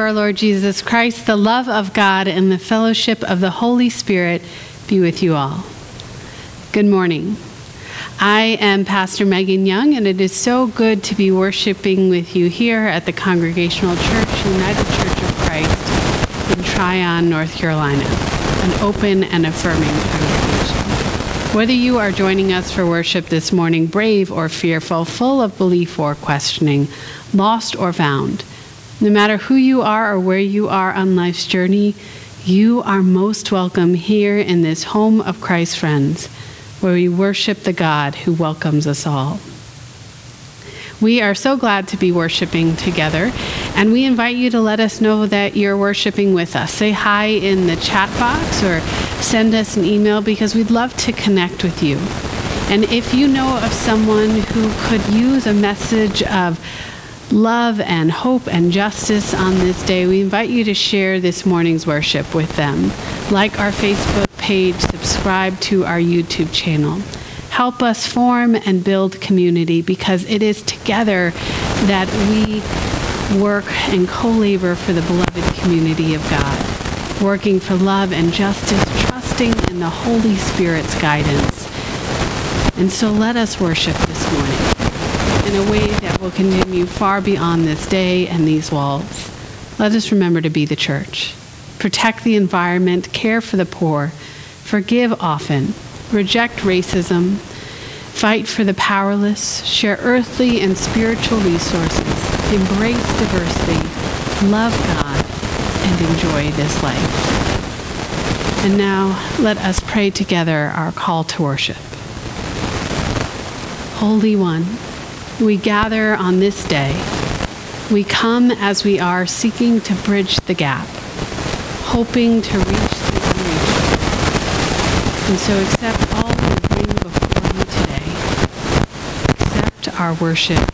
our Lord Jesus Christ, the love of God, and the fellowship of the Holy Spirit be with you all. Good morning. I am Pastor Megan Young, and it is so good to be worshiping with you here at the Congregational Church, United Church of Christ in Tryon, North Carolina, an open and affirming congregation. Whether you are joining us for worship this morning, brave or fearful, full of belief or questioning, lost or found, no matter who you are or where you are on life's journey, you are most welcome here in this home of Christ friends, where we worship the God who welcomes us all. We are so glad to be worshiping together, and we invite you to let us know that you're worshiping with us. Say hi in the chat box or send us an email because we'd love to connect with you. And if you know of someone who could use a message of love and hope and justice on this day, we invite you to share this morning's worship with them. Like our Facebook page, subscribe to our YouTube channel. Help us form and build community because it is together that we work and co labor for the beloved community of God, working for love and justice, trusting in the Holy Spirit's guidance. And so let us worship in a way that will continue far beyond this day and these walls. Let us remember to be the church. Protect the environment, care for the poor, forgive often, reject racism, fight for the powerless, share earthly and spiritual resources, embrace diversity, love God, and enjoy this life. And now let us pray together our call to worship. Holy One, we gather on this day. We come as we are seeking to bridge the gap, hoping to reach the unreachable. And so accept all we bring before you today. Accept our worship,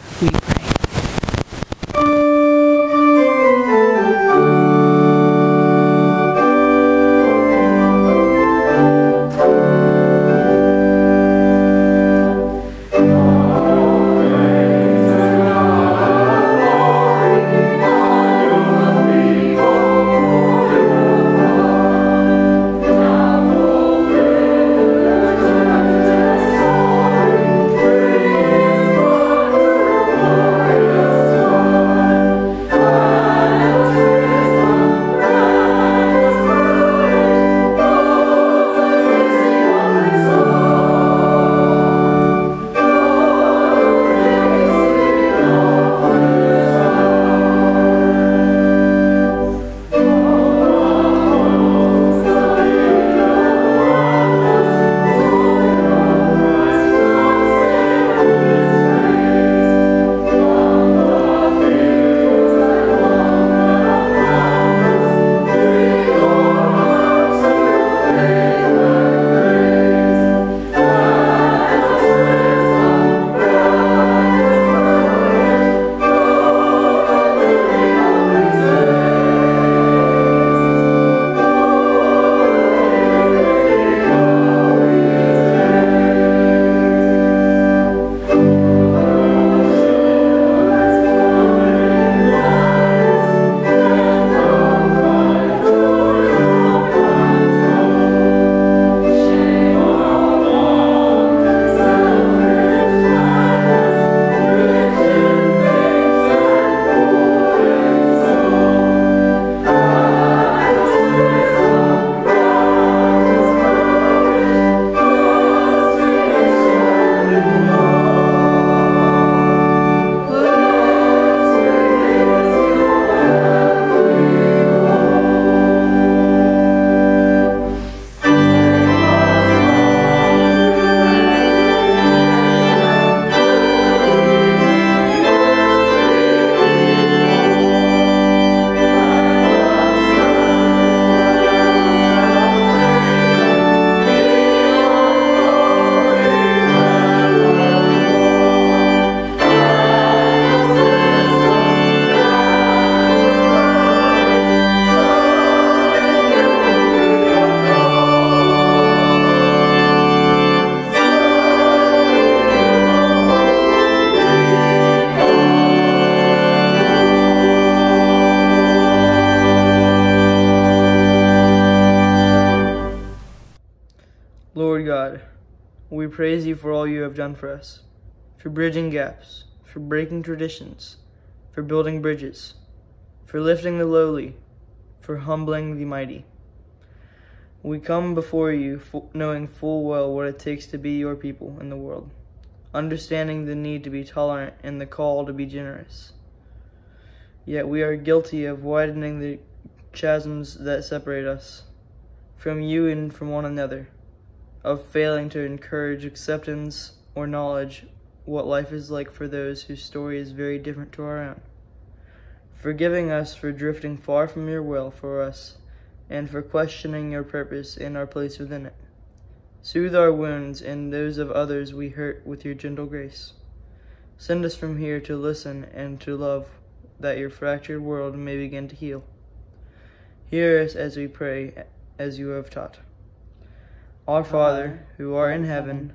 for us, for bridging gaps, for breaking traditions, for building bridges, for lifting the lowly, for humbling the mighty. We come before you knowing full well what it takes to be your people in the world, understanding the need to be tolerant and the call to be generous. Yet we are guilty of widening the chasms that separate us from you and from one another, of failing to encourage acceptance or knowledge what life is like for those whose story is very different to our own, forgiving us for drifting far from your will for us and for questioning your purpose and our place within it. Soothe our wounds and those of others we hurt with your gentle grace. Send us from here to listen and to love, that your fractured world may begin to heal. Hear us as we pray, as you have taught. Our Father, who art in heaven,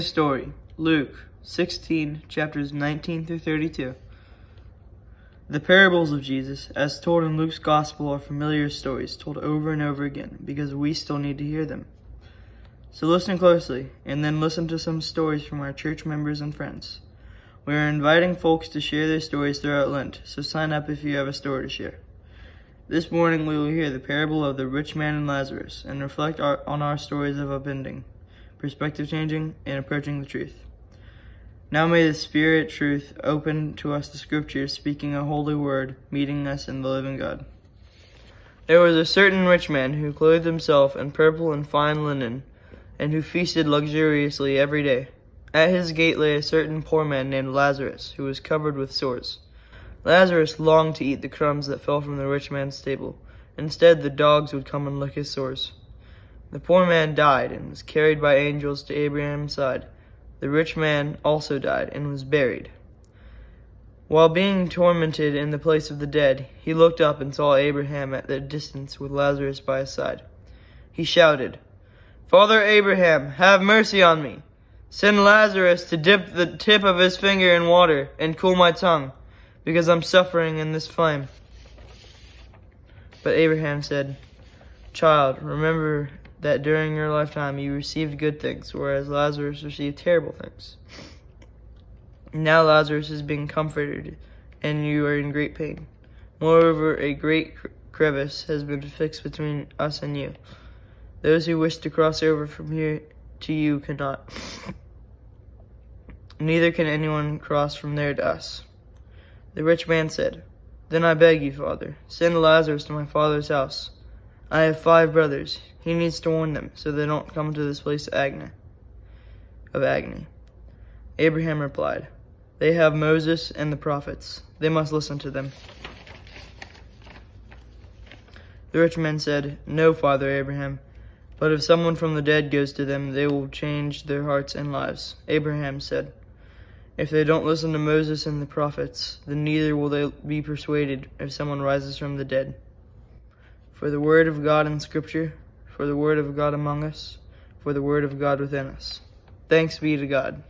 The story, Luke 16, chapters 19 through 32. The parables of Jesus, as told in Luke's gospel, are familiar stories told over and over again because we still need to hear them. So listen closely, and then listen to some stories from our church members and friends. We are inviting folks to share their stories throughout Lent, so sign up if you have a story to share. This morning we will hear the parable of the rich man and Lazarus and reflect our, on our stories of upending perspective changing, and approaching the truth. Now may the Spirit truth open to us the scriptures, speaking a holy word, meeting us in the living God. There was a certain rich man who clothed himself in purple and fine linen, and who feasted luxuriously every day. At his gate lay a certain poor man named Lazarus, who was covered with sores. Lazarus longed to eat the crumbs that fell from the rich man's table. Instead, the dogs would come and lick his sores. The poor man died and was carried by angels to Abraham's side. The rich man also died and was buried. While being tormented in the place of the dead, he looked up and saw Abraham at the distance with Lazarus by his side. He shouted, Father Abraham, have mercy on me. Send Lazarus to dip the tip of his finger in water and cool my tongue, because I'm suffering in this flame. But Abraham said, Child, remember that during your lifetime you received good things, whereas Lazarus received terrible things. Now Lazarus is being comforted, and you are in great pain. Moreover, a great crevice has been fixed between us and you. Those who wish to cross over from here to you cannot. Neither can anyone cross from there to us. The rich man said, Then I beg you, Father, send Lazarus to my father's house. I have five brothers. He needs to warn them so they don't come to this place of agony. Of agony. Abraham replied, They have Moses and the prophets. They must listen to them. The rich man said, No, Father Abraham, but if someone from the dead goes to them, they will change their hearts and lives. Abraham said, If they don't listen to Moses and the prophets, then neither will they be persuaded if someone rises from the dead. For the word of God in Scripture, for the word of God among us, for the word of God within us. Thanks be to God.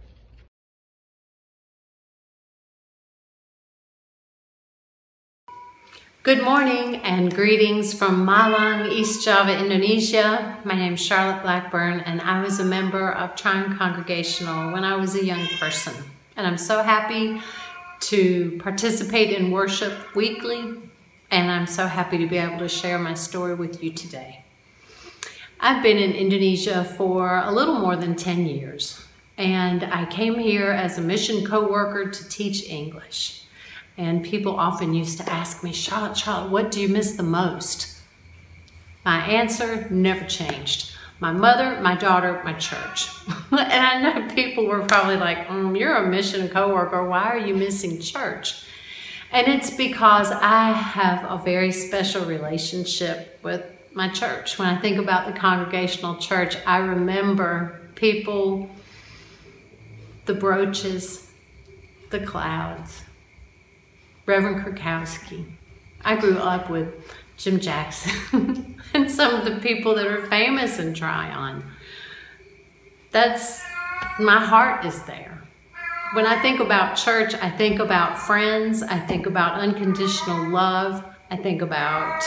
Good morning and greetings from Malang, East Java, Indonesia. My name is Charlotte Blackburn and I was a member of Tryon Congregational when I was a young person. And I'm so happy to participate in worship weekly and I'm so happy to be able to share my story with you today. I've been in Indonesia for a little more than 10 years and I came here as a mission co-worker to teach English. And people often used to ask me, Charlotte, Charlotte, what do you miss the most? My answer never changed. My mother, my daughter, my church. and I know people were probably like, mm, you're a mission co-worker, Why are you missing church? And it's because I have a very special relationship with my church. When I think about the congregational church, I remember people, the brooches, the clouds, Reverend Kurkowski. I grew up with Jim Jackson and some of the people that are famous in Tryon. That's, my heart is there. When I think about church, I think about friends, I think about unconditional love, I think about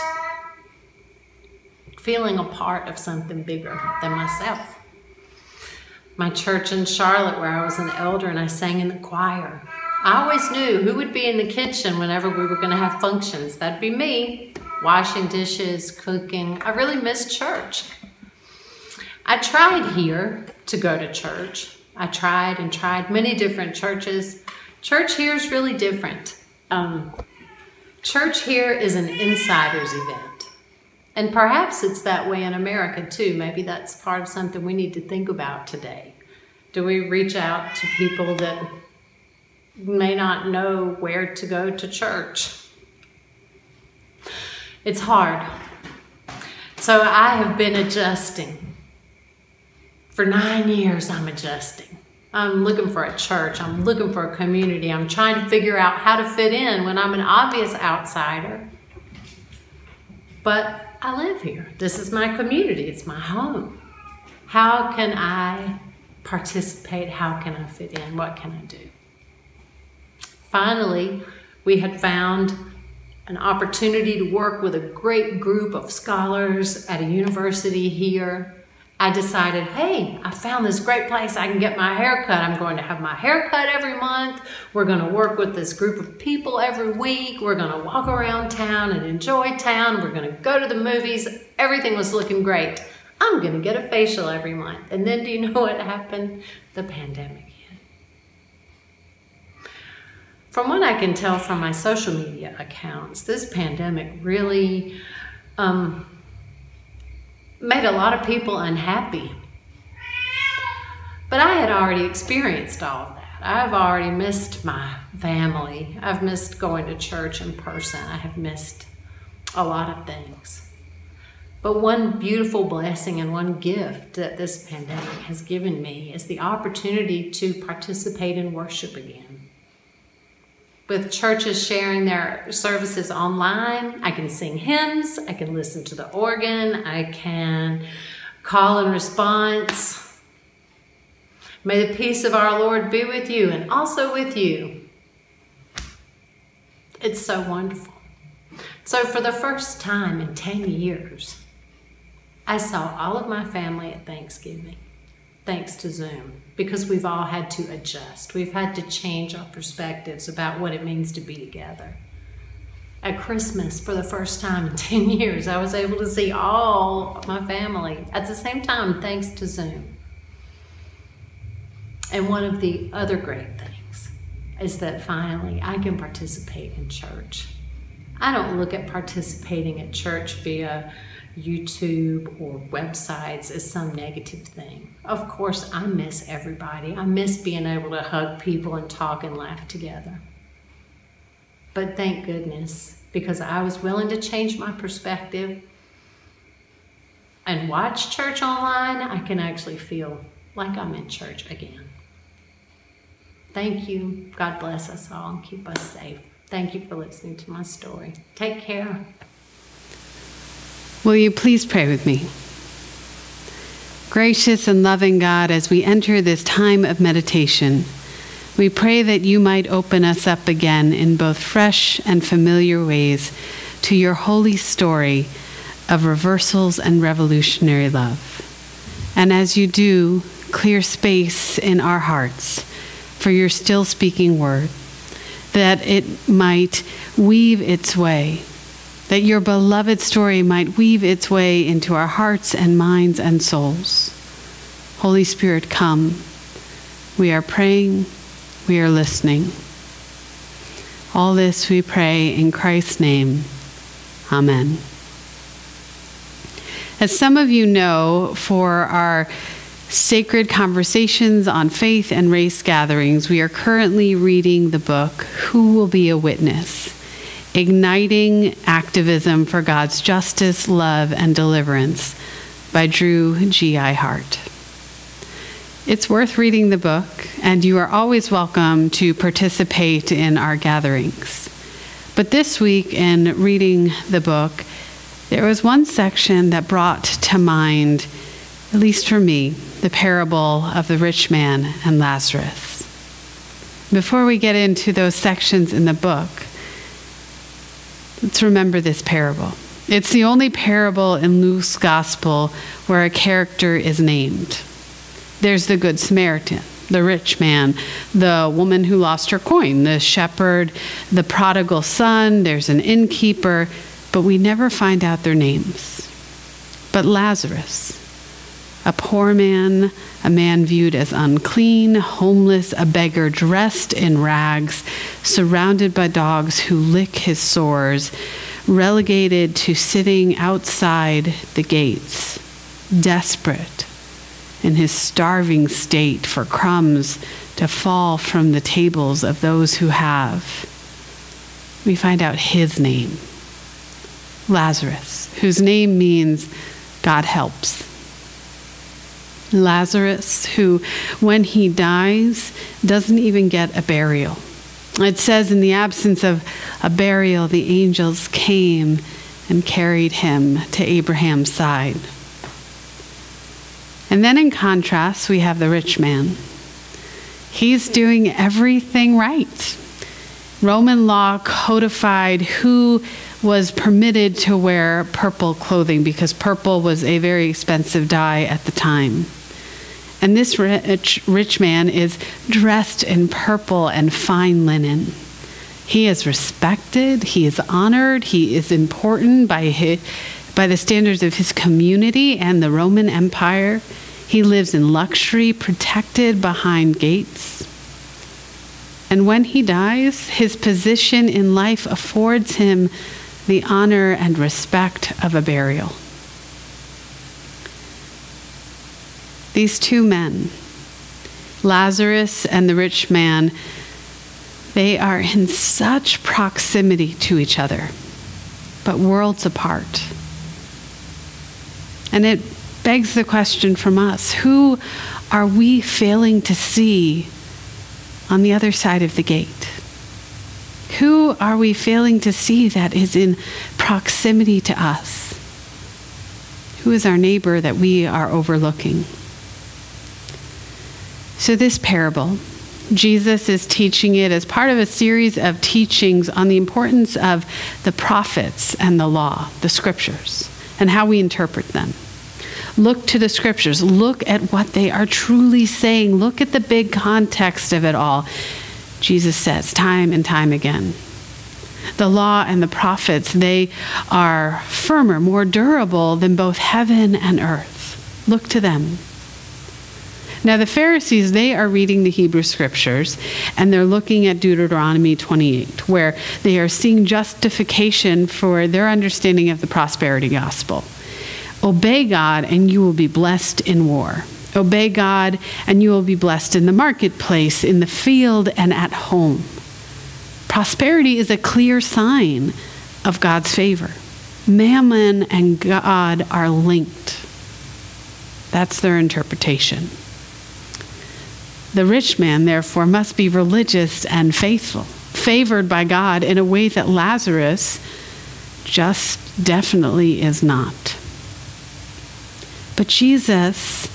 feeling a part of something bigger than myself. My church in Charlotte, where I was an elder and I sang in the choir, I always knew who would be in the kitchen whenever we were going to have functions. That'd be me, washing dishes, cooking. I really missed church. I tried here to go to church. I tried and tried many different churches. Church here is really different. Um, church here is an insider's event. And perhaps it's that way in America too. Maybe that's part of something we need to think about today. Do we reach out to people that may not know where to go to church. It's hard. So I have been adjusting. For nine years, I'm adjusting. I'm looking for a church. I'm looking for a community. I'm trying to figure out how to fit in when I'm an obvious outsider. But I live here. This is my community. It's my home. How can I participate? How can I fit in? What can I do? Finally, we had found an opportunity to work with a great group of scholars at a university here. I decided, hey, I found this great place I can get my hair cut. I'm going to have my hair cut every month. We're going to work with this group of people every week. We're going to walk around town and enjoy town. We're going to go to the movies. Everything was looking great. I'm going to get a facial every month. And then do you know what happened? The pandemic hit. from what I can tell from my social media accounts, this pandemic really um, made a lot of people unhappy. But I had already experienced all of that. I've already missed my family. I've missed going to church in person. I have missed a lot of things. But one beautiful blessing and one gift that this pandemic has given me is the opportunity to participate in worship again with churches sharing their services online. I can sing hymns, I can listen to the organ, I can call in response. May the peace of our Lord be with you and also with you. It's so wonderful. So, for the first time in 10 years, I saw all of my family at Thanksgiving thanks to Zoom because we've all had to adjust. We've had to change our perspectives about what it means to be together. At Christmas, for the first time in 10 years, I was able to see all my family at the same time thanks to Zoom. And one of the other great things is that finally I can participate in church. I don't look at participating at church via YouTube or websites as some negative thing. Of course, I miss everybody. I miss being able to hug people and talk and laugh together. But thank goodness, because I was willing to change my perspective and watch church online, I can actually feel like I'm in church again. Thank you. God bless us all and keep us safe. Thank you for listening to my story. Take care. Will you please pray with me? Gracious and loving God, as we enter this time of meditation, we pray that you might open us up again in both fresh and familiar ways to your holy story of reversals and revolutionary love. And as you do, clear space in our hearts for your still speaking word, that it might weave its way, that your beloved story might weave its way into our hearts and minds and souls. Holy Spirit, come. We are praying, we are listening. All this we pray in Christ's name. Amen. As some of you know, for our sacred conversations on faith and race gatherings, we are currently reading the book Who Will Be a Witness? Igniting Activism for God's Justice, Love, and Deliverance by Drew G.I. Hart. It's worth reading the book, and you are always welcome to participate in our gatherings. But this week, in reading the book, there was one section that brought to mind, at least for me, the parable of the rich man and Lazarus. Before we get into those sections in the book, let's remember this parable. It's the only parable in Luke's gospel where a character is named. There's the Good Samaritan, the rich man, the woman who lost her coin, the shepherd, the prodigal son, there's an innkeeper but we never find out their names. But Lazarus, a poor man, a man viewed as unclean, homeless, a beggar dressed in rags, surrounded by dogs who lick his sores, relegated to sitting outside the gates, desperate in his starving state for crumbs to fall from the tables of those who have. We find out his name. Lazarus, whose name means God helps. Lazarus, who, when he dies, doesn't even get a burial. It says, in the absence of a burial, the angels came and carried him to Abraham's side. And then, in contrast, we have the rich man. He's doing everything right. Roman law codified who was permitted to wear purple clothing because purple was a very expensive dye at the time. And this rich, rich man is dressed in purple and fine linen. He is respected, he is honored, he is important by, his, by the standards of his community and the Roman Empire. He lives in luxury, protected behind gates. And when he dies, his position in life affords him the honor and respect of a burial. These two men, Lazarus and the rich man, they are in such proximity to each other, but worlds apart. And it begs the question from us who are we failing to see on the other side of the gate? Who are we failing to see that is in proximity to us? Who is our neighbor that we are overlooking? So, this parable, Jesus is teaching it as part of a series of teachings on the importance of the prophets and the law, the scriptures, and how we interpret them. Look to the scriptures. Look at what they are truly saying. Look at the big context of it all. Jesus says time and time again. The law and the prophets, they are firmer, more durable than both heaven and earth. Look to them. Now, the Pharisees, they are reading the Hebrew scriptures and they're looking at Deuteronomy 28, where they are seeing justification for their understanding of the prosperity gospel. Obey God, and you will be blessed in war. Obey God, and you will be blessed in the marketplace, in the field, and at home. Prosperity is a clear sign of God's favor. Mammon and God are linked. That's their interpretation. The rich man, therefore, must be religious and faithful, favored by God in a way that Lazarus just definitely is not. But Jesus,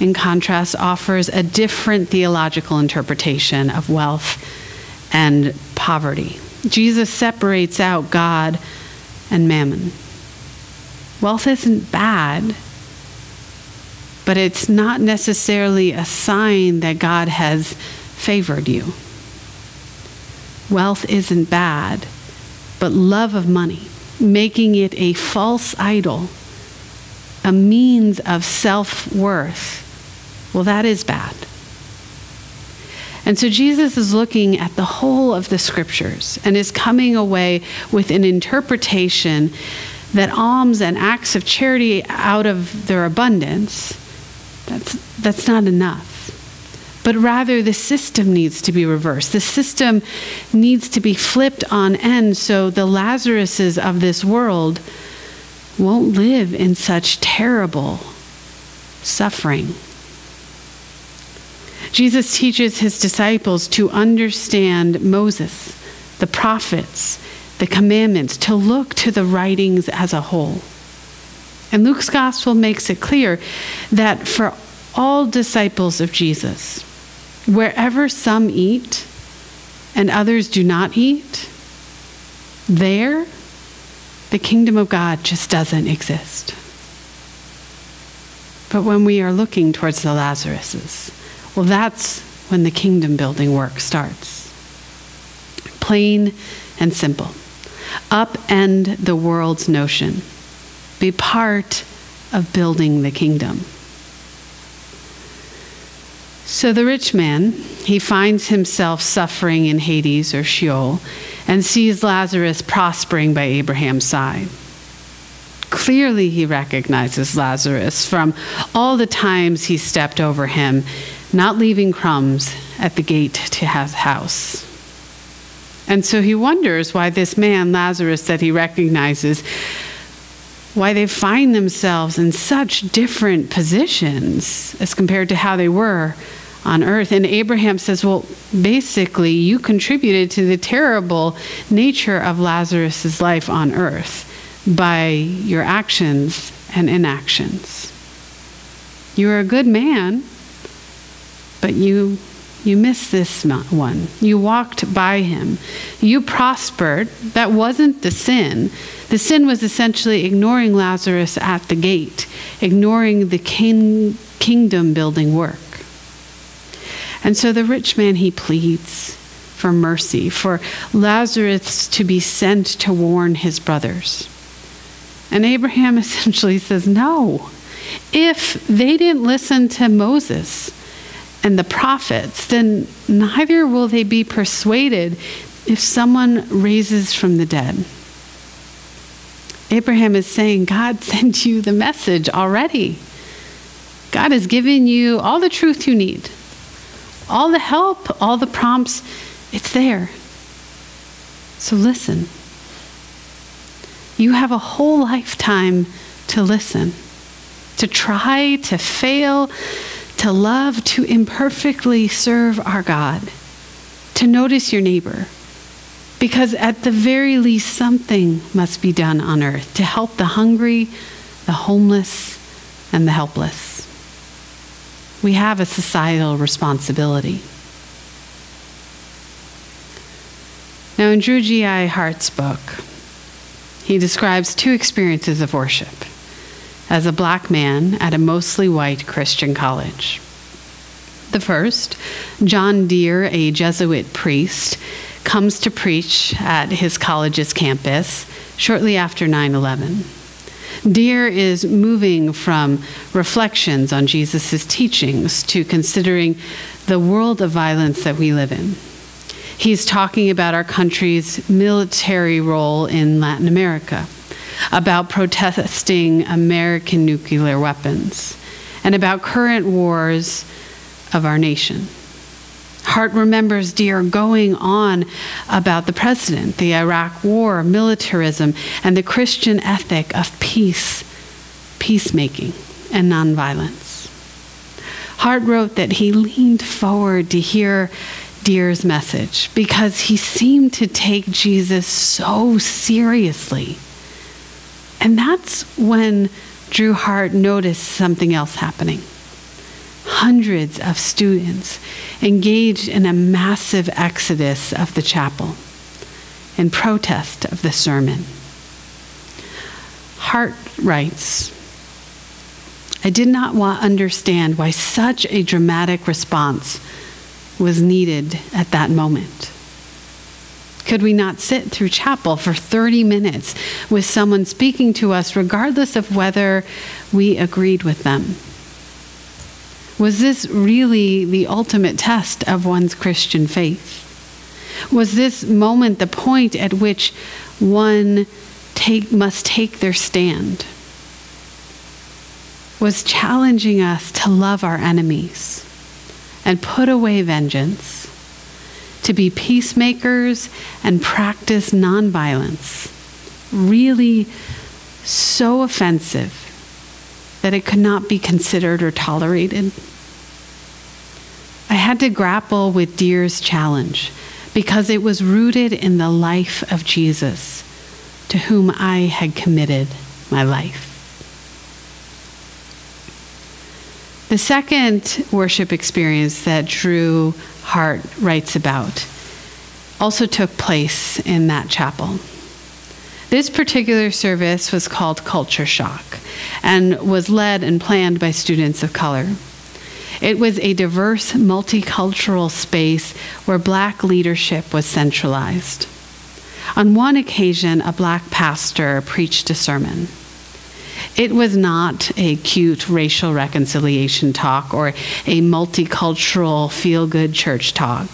in contrast, offers a different theological interpretation of wealth and poverty. Jesus separates out God and mammon. Wealth isn't bad, but it's not necessarily a sign that God has favored you. Wealth isn't bad, but love of money, making it a false idol, a means of self worth, well, that is bad. And so Jesus is looking at the whole of the scriptures and is coming away with an interpretation that alms and acts of charity out of their abundance that's, that's not enough. But rather, the system needs to be reversed. The system needs to be flipped on end so the Lazaruses of this world won't live in such terrible suffering. Jesus teaches his disciples to understand Moses, the prophets, the commandments, to look to the writings as a whole. And Luke's gospel makes it clear that for all disciples of Jesus, wherever some eat and others do not eat, there the kingdom of God just doesn't exist. But when we are looking towards the Lazaruses, well, that's when the kingdom building work starts. Plain and simple. Upend the world's notion be part of building the kingdom. So the rich man, he finds himself suffering in Hades or Sheol and sees Lazarus prospering by Abraham's side. Clearly, he recognizes Lazarus from all the times he stepped over him, not leaving crumbs at the gate to his house. And so he wonders why this man, Lazarus, that he recognizes, why they find themselves in such different positions as compared to how they were on earth. And Abraham says, Well, basically, you contributed to the terrible nature of Lazarus' life on earth by your actions and inactions. You were a good man, but you you missed this one. You walked by him. You prospered. That wasn't the sin. The sin was essentially ignoring Lazarus at the gate, ignoring the king, kingdom building work. And so the rich man, he pleads for mercy, for Lazarus to be sent to warn his brothers. And Abraham essentially says, No. If they didn't listen to Moses, and the prophets, then neither will they be persuaded if someone raises from the dead. Abraham is saying, God sent you the message already. God has given you all the truth you need, all the help, all the prompts. It's there. So listen. You have a whole lifetime to listen, to try, to fail, to love, to imperfectly serve our God, to notice your neighbor. Because at the very least, something must be done on earth to help the hungry, the homeless, and the helpless. We have a societal responsibility. Now, in Drew G.I. Hart's book, he describes two experiences of worship as a black man at a mostly white Christian college. The first, John Dear, a Jesuit priest, comes to preach at his college's campus shortly after 9 11. Dear is moving from reflections on Jesus' teachings to considering the world of violence that we live in. He's talking about our country's military role in Latin America about protesting American nuclear weapons and about current wars of our nation. Hart remembers Dear going on about the president, the Iraq war, militarism, and the Christian ethic of peace, peacemaking, and nonviolence. Hart wrote that he leaned forward to hear Dear's message because he seemed to take Jesus so seriously. And that's when Drew Hart noticed something else happening. Hundreds of students engaged in a massive exodus of the chapel in protest of the sermon. Hart writes, I did not understand why such a dramatic response was needed at that moment. Could we not sit through chapel for 30 minutes with someone speaking to us, regardless of whether we agreed with them? Was this really the ultimate test of one's Christian faith? Was this moment the point at which one take, must take their stand? Was challenging us to love our enemies and put away vengeance, to be peacemakers and practice nonviolence, really so offensive that it could not be considered or tolerated. I had to grapple with Dear's challenge because it was rooted in the life of Jesus, to whom I had committed my life. The second worship experience that Drew Hart writes about also took place in that chapel. This particular service was called Culture Shock and was led and planned by students of color. It was a diverse, multicultural space where black leadership was centralized. On one occasion, a black pastor preached a sermon. It was not a cute racial reconciliation talk or a multicultural feel good church talk.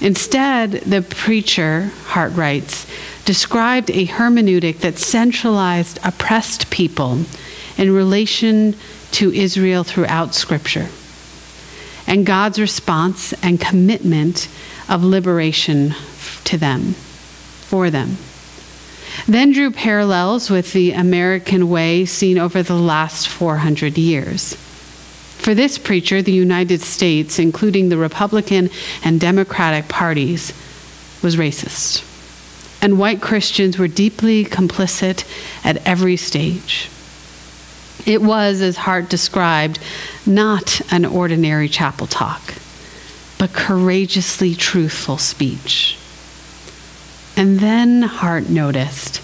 Instead, the preacher, Hart writes, described a hermeneutic that centralized oppressed people in relation to Israel throughout Scripture and God's response and commitment of liberation to them, for them. Then drew parallels with the American way seen over the last 400 years. For this preacher, the United States, including the Republican and Democratic parties, was racist. And white Christians were deeply complicit at every stage. It was, as Hart described, not an ordinary chapel talk, but courageously truthful speech. And then Hart noticed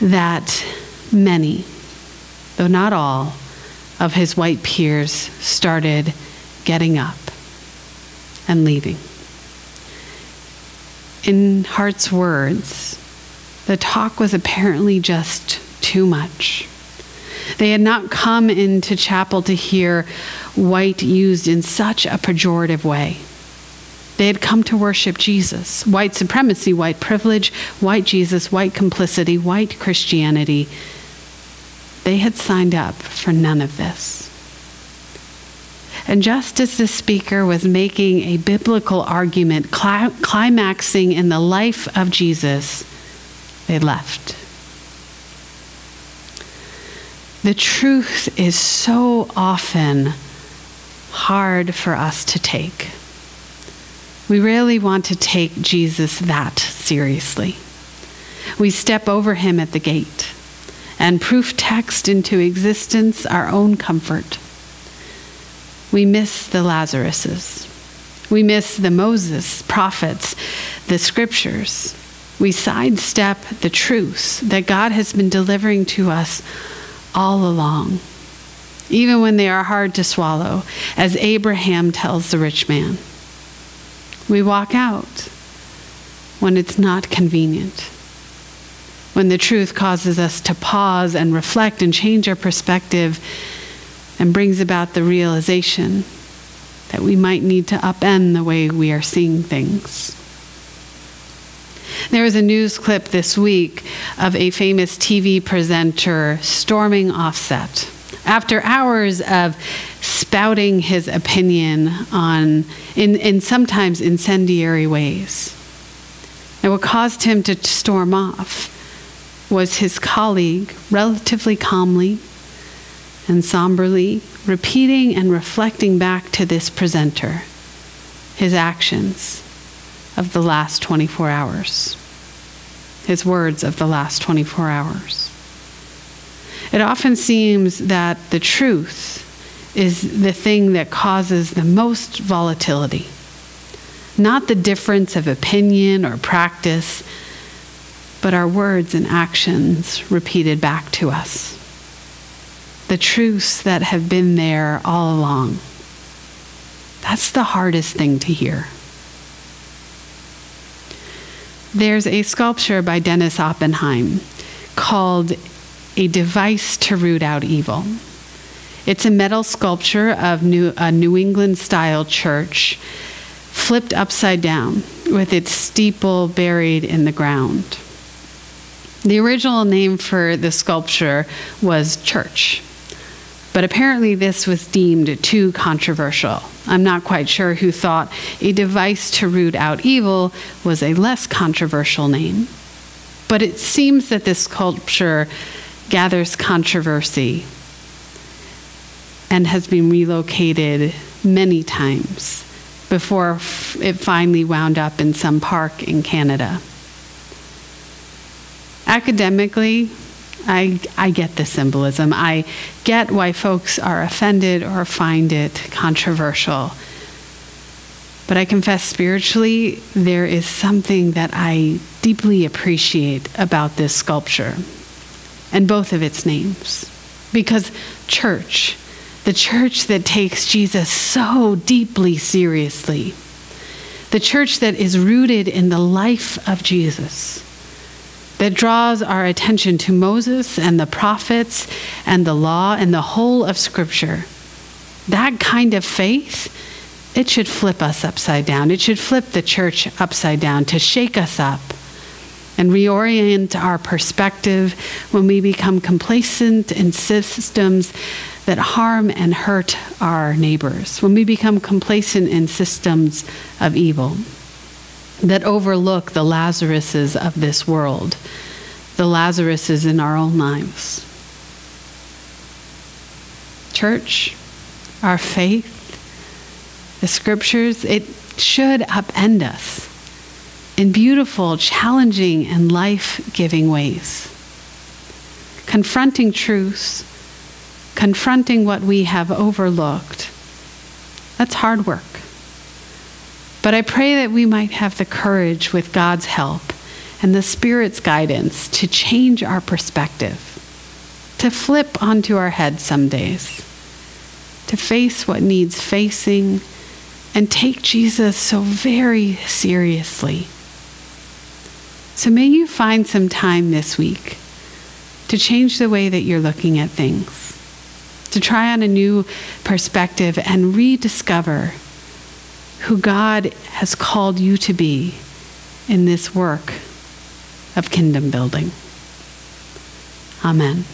that many, though not all, of his white peers started getting up and leaving. In Hart's words, the talk was apparently just too much. They had not come into chapel to hear white used in such a pejorative way. They had come to worship Jesus. White supremacy, white privilege, white Jesus, white complicity, white Christianity. They had signed up for none of this. And just as the speaker was making a biblical argument, climaxing in the life of Jesus, they left. The truth is so often hard for us to take. We rarely want to take Jesus that seriously. We step over him at the gate and proof text into existence our own comfort. We miss the Lazaruses. We miss the Moses, prophets, the scriptures. We sidestep the truths that God has been delivering to us all along, even when they are hard to swallow, as Abraham tells the rich man. We walk out when it's not convenient, when the truth causes us to pause and reflect and change our perspective and brings about the realization that we might need to upend the way we are seeing things. There was a news clip this week of a famous TV presenter storming Offset after hours of spouting his opinion on in, in sometimes incendiary ways. And what caused him to storm off was his colleague relatively calmly and somberly repeating and reflecting back to this presenter his actions of the last 24 hours, his words of the last 24 hours. It often seems that the truth is the thing that causes the most volatility, not the difference of opinion or practice, but our words and actions repeated back to us. The truths that have been there all along. That's the hardest thing to hear. There's a sculpture by Dennis Oppenheim called A Device to Root Out Evil. It's a metal sculpture of New, a New England style church flipped upside down with its steeple buried in the ground. The original name for the sculpture was Church, but apparently this was deemed too controversial. I'm not quite sure who thought a device to root out evil was a less controversial name. But it seems that this sculpture gathers controversy and has been relocated many times before it finally wound up in some park in Canada. Academically, I, I get the symbolism. I get why folks are offended or find it controversial. But I confess spiritually, there is something that I deeply appreciate about this sculpture and both of its names. Because church, the church that takes Jesus so deeply seriously, the church that is rooted in the life of Jesus that draws our attention to Moses and the prophets and the law and the whole of Scripture. That kind of faith, it should flip us upside down. It should flip the church upside down to shake us up and reorient our perspective when we become complacent in systems that harm and hurt our neighbors, when we become complacent in systems of evil that overlook the Lazaruses of this world, the Lazaruses in our own lives. Church, our faith, the scriptures, it should upend us in beautiful, challenging, and life giving ways. Confronting truths, confronting what we have overlooked, that's hard work. But I pray that we might have the courage, with God's help and the Spirit's guidance, to change our perspective, to flip onto our head some days, to face what needs facing, and take Jesus so very seriously. So may you find some time this week to change the way that you're looking at things, to try on a new perspective and rediscover who God has called you to be in this work of kingdom building. Amen.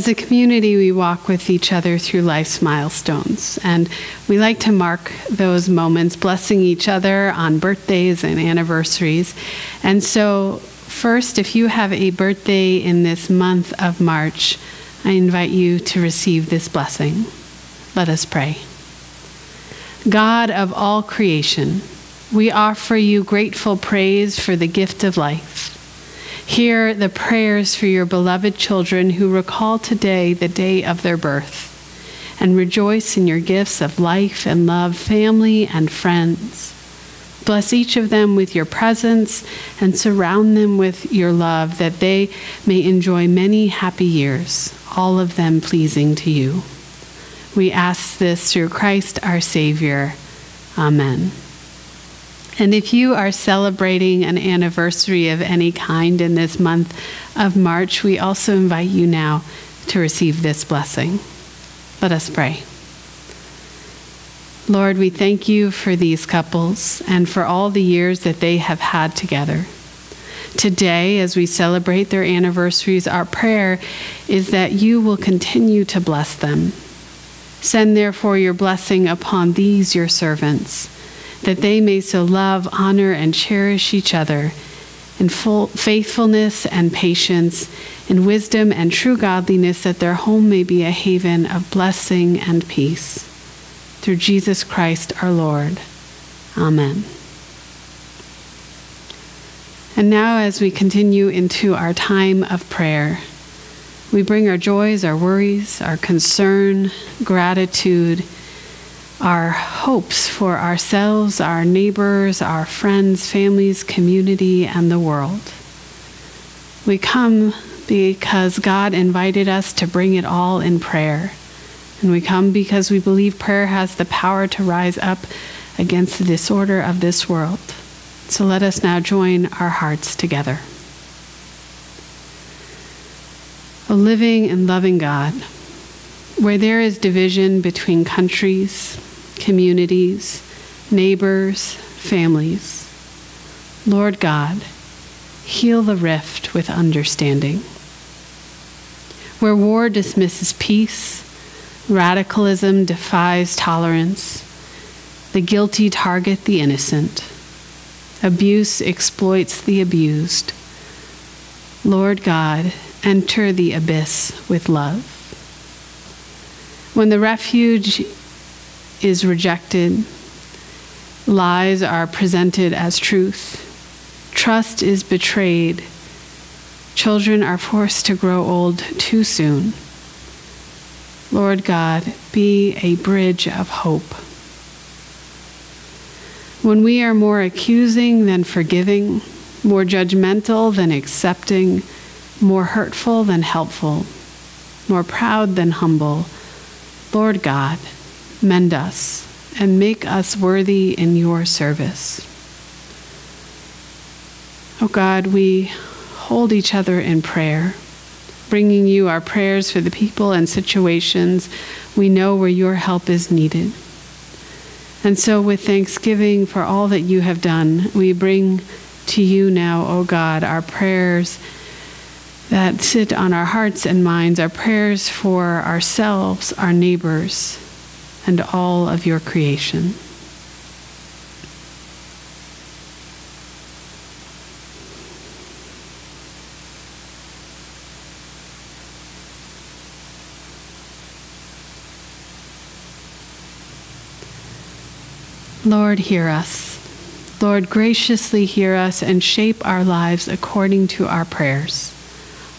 As a community, we walk with each other through life's milestones, and we like to mark those moments, blessing each other on birthdays and anniversaries. And so, first, if you have a birthday in this month of March, I invite you to receive this blessing. Let us pray. God of all creation, we offer you grateful praise for the gift of life. Hear the prayers for your beloved children who recall today the day of their birth and rejoice in your gifts of life and love, family and friends. Bless each of them with your presence and surround them with your love that they may enjoy many happy years, all of them pleasing to you. We ask this through Christ our Savior. Amen. And if you are celebrating an anniversary of any kind in this month of March, we also invite you now to receive this blessing. Let us pray. Lord, we thank you for these couples and for all the years that they have had together. Today, as we celebrate their anniversaries, our prayer is that you will continue to bless them. Send therefore your blessing upon these your servants that they may so love, honor, and cherish each other in full faithfulness and patience, in wisdom and true godliness, that their home may be a haven of blessing and peace. Through Jesus Christ our Lord. Amen. And now, as we continue into our time of prayer, we bring our joys, our worries, our concern, gratitude, our hopes for ourselves, our neighbors, our friends, families, community, and the world. We come because God invited us to bring it all in prayer. And we come because we believe prayer has the power to rise up against the disorder of this world. So let us now join our hearts together. A living and loving God, where there is division between countries, communities, neighbors, families. Lord God, heal the rift with understanding. Where war dismisses peace, radicalism defies tolerance, the guilty target the innocent, abuse exploits the abused. Lord God, enter the abyss with love. When the refuge is rejected. Lies are presented as truth. Trust is betrayed. Children are forced to grow old too soon. Lord God, be a bridge of hope. When we are more accusing than forgiving, more judgmental than accepting, more hurtful than helpful, more proud than humble, Lord God, Mend us and make us worthy in your service. Oh God, we hold each other in prayer, bringing you our prayers for the people and situations we know where your help is needed. And so, with thanksgiving for all that you have done, we bring to you now, O oh God, our prayers that sit on our hearts and minds, our prayers for ourselves, our neighbors, and all of your creation. Lord, hear us. Lord, graciously hear us and shape our lives according to our prayers.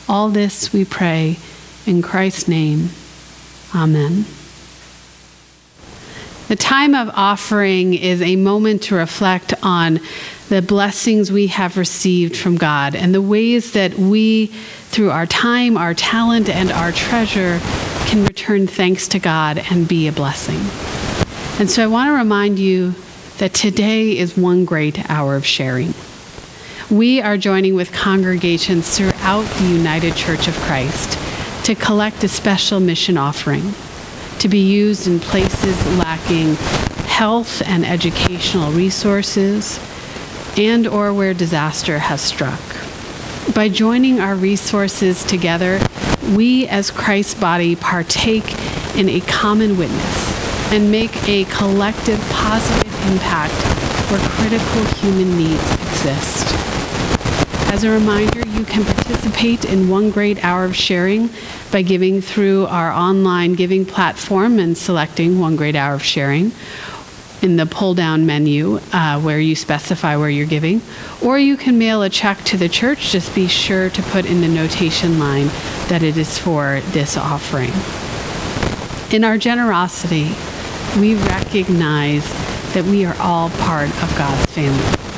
All this we pray in Christ's name. Amen. The time of offering is a moment to reflect on the blessings we have received from God and the ways that we, through our time, our talent, and our treasure, can return thanks to God and be a blessing. And so I want to remind you that today is one great hour of sharing. We are joining with congregations throughout the United Church of Christ to collect a special mission offering to be used in places lacking health and educational resources and or where disaster has struck. By joining our resources together, we as Christ's body partake in a common witness and make a collective positive impact where critical human needs exist. As a reminder, you can participate in one great hour of sharing by giving through our online giving platform and selecting one great hour of sharing in the pull down menu uh, where you specify where you're giving. Or you can mail a check to the church. Just be sure to put in the notation line that it is for this offering. In our generosity, we recognize that we are all part of God's family.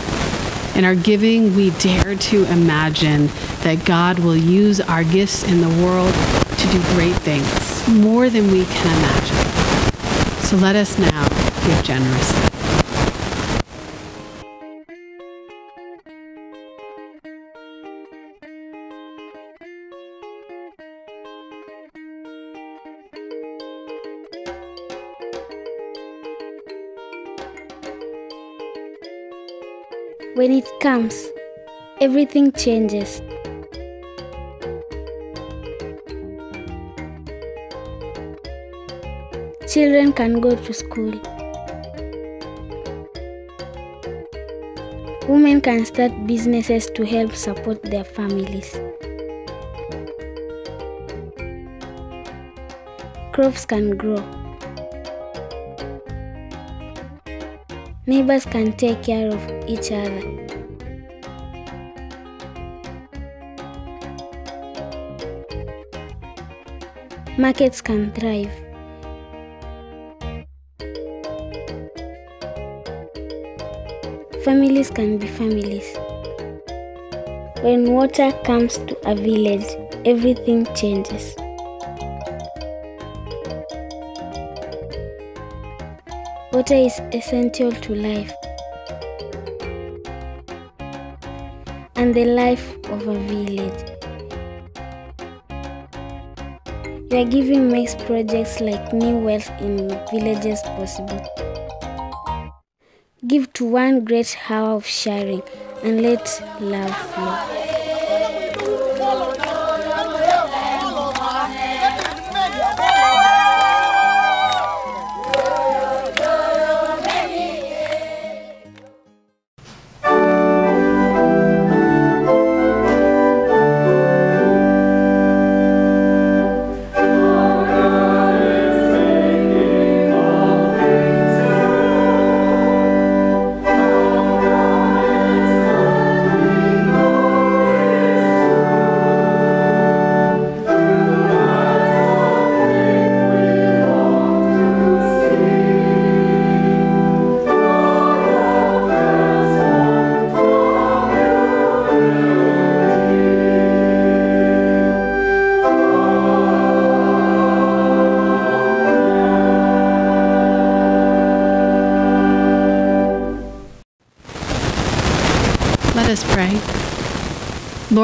In our giving, we dare to imagine that God will use our gifts in the world to do great things, more than we can imagine. So let us now give generously. When it comes, everything changes. Children can go to school. Women can start businesses to help support their families. Crops can grow. Neighbors can take care of each other. Markets can thrive. Families can be families. When water comes to a village, everything changes. Water is essential to life and the life of a village. Your giving makes projects like new wells in villages possible. Give to one great hour of sharing and let love flow.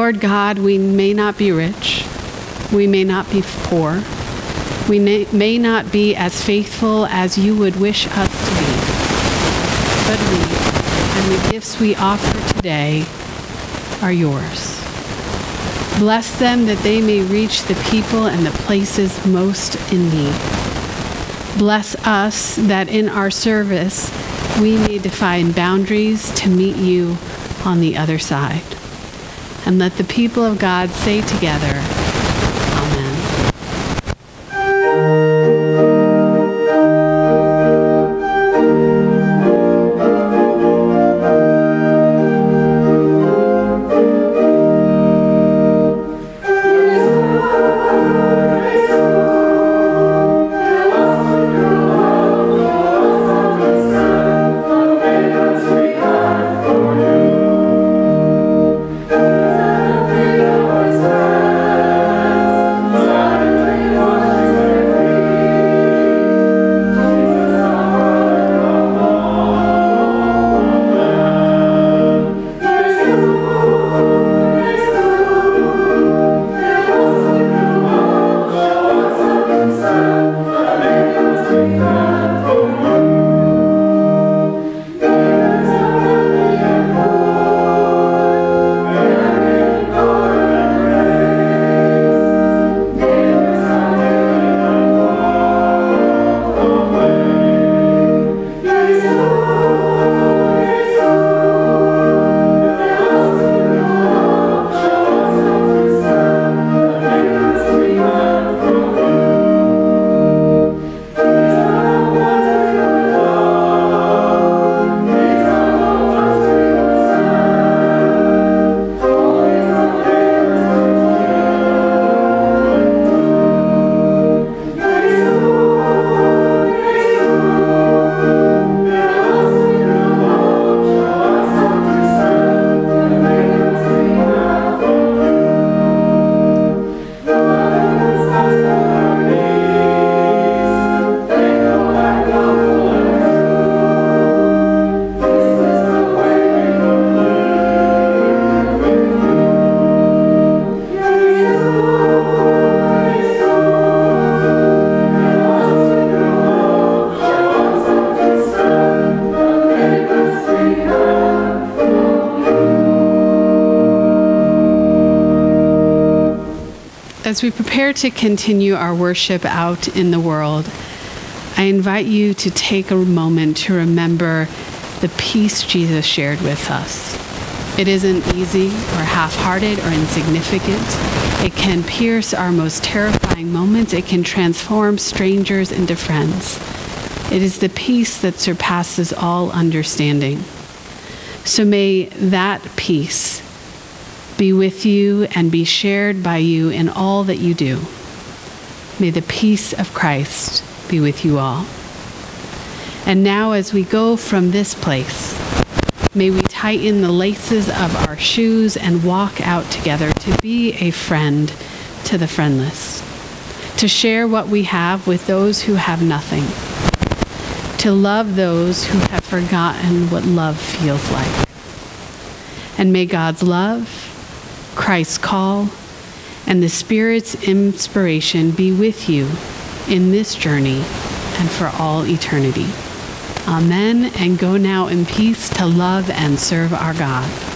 Lord God, we may not be rich, we may not be poor, we may, may not be as faithful as you would wish us to be, but we and the gifts we offer today are yours. Bless them that they may reach the people and the places most in need. Bless us that in our service we may define boundaries to meet you on the other side. And let the people of God say together, as we prepare to continue our worship out in the world, I invite you to take a moment to remember the peace Jesus shared with us. It isn't easy or half hearted or insignificant. It can pierce our most terrifying moments. It can transform strangers into friends. It is the peace that surpasses all understanding. So may that peace be with you and be shared by you in all that you do. May the peace of Christ be with you all. And now, as we go from this place, may we tighten the laces of our shoes and walk out together to be a friend to the friendless, to share what we have with those who have nothing, to love those who have forgotten what love feels like. And may God's love, Christ's call, and the Spirit's inspiration be with you in this journey and for all eternity. Amen. And go now in peace to love and serve our God.